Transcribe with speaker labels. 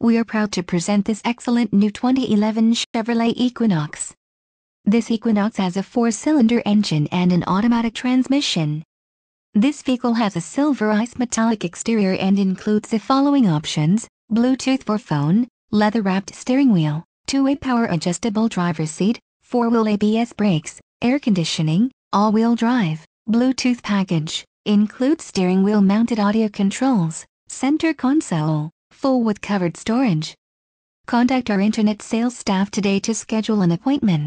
Speaker 1: we are proud to present this excellent new 2011 Chevrolet Equinox. This Equinox has a four-cylinder engine and an automatic transmission. This vehicle has a silver ice metallic exterior and includes the following options, Bluetooth for phone, leather-wrapped steering wheel, two-way power adjustable driver seat, four-wheel ABS brakes, air conditioning, all-wheel drive, Bluetooth package, includes steering wheel mounted audio controls, center console, full with covered storage. Contact our internet sales staff today to schedule an appointment.